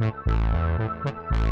Música